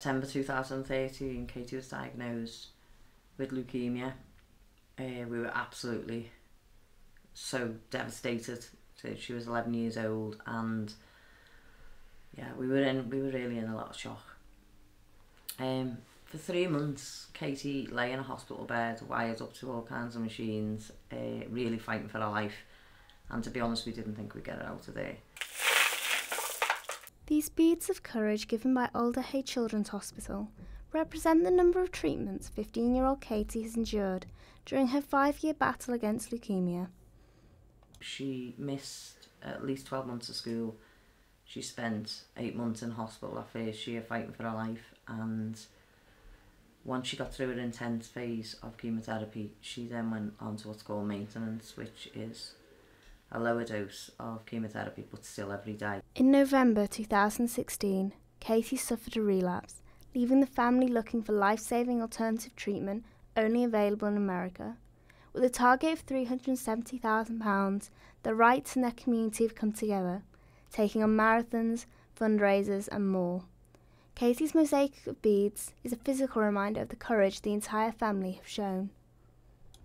September 2013, Katie was diagnosed with leukemia. Uh, we were absolutely so devastated. So she was 11 years old, and yeah, we were in we were really in a lot of shock. Um, for three months, Katie lay in a hospital bed, wired up to all kinds of machines, uh, really fighting for her life. And to be honest, we didn't think we'd get her out of there. These beads of courage given by Alder Hey Children's Hospital represent the number of treatments 15 year old Katie has endured during her five year battle against leukemia. She missed at least 12 months of school. She spent eight months in hospital that first year fighting for her life and once she got through an intense phase of chemotherapy, she then went on to what's called maintenance, which is a lower dose of chemotherapy but still every day. In November 2016, Katie suffered a relapse, leaving the family looking for life saving alternative treatment only available in America. With a target of £370,000, the Wrights and their community have come together, taking on marathons, fundraisers, and more. Katie's mosaic of beads is a physical reminder of the courage the entire family have shown.